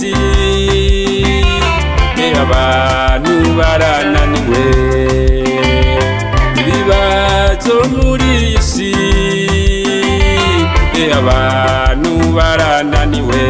si abantu barananiwe ibibazo muri iyi si abantu barananiwe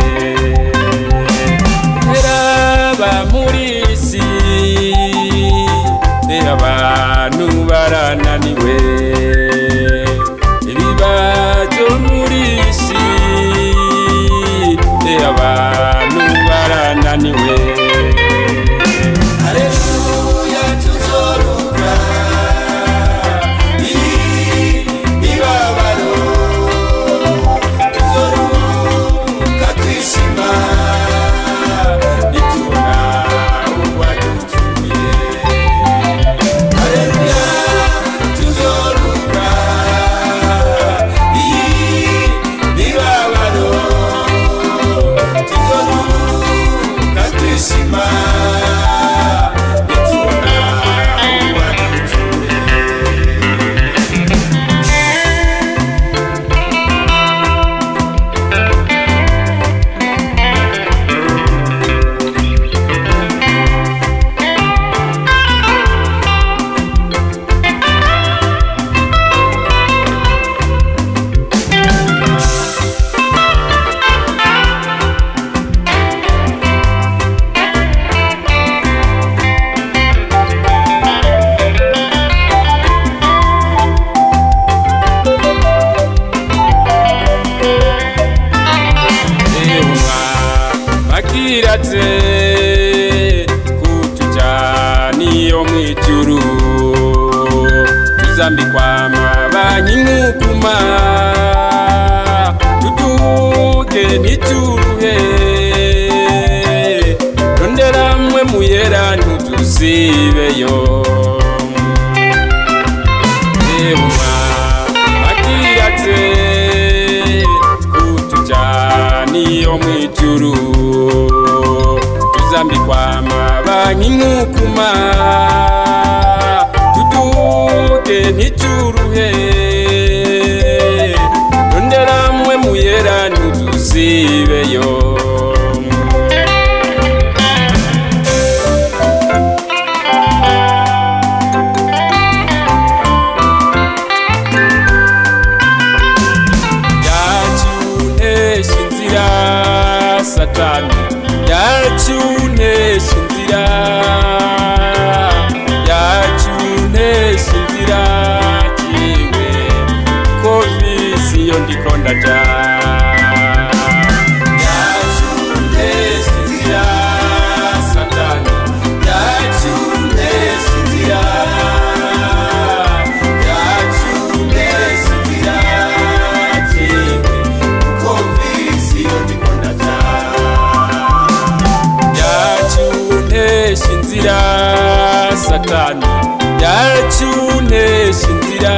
kiratse kutujaniyo mwijuru tuzambikwa mabanyi nkuguma tuduge nituruhe nonderamwe muyera ntutuzibeyo Thank you kutambikwa mavanyi mukuma tudude nituruhe hey. satani yacyunteshe inzira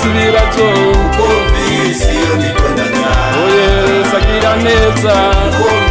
bakiri bato kumva isi yo mikorana oye sagira neza kumva